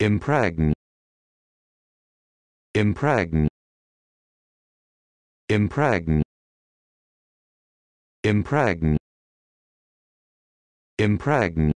impregnate impregnate impregnate impregnate impregnate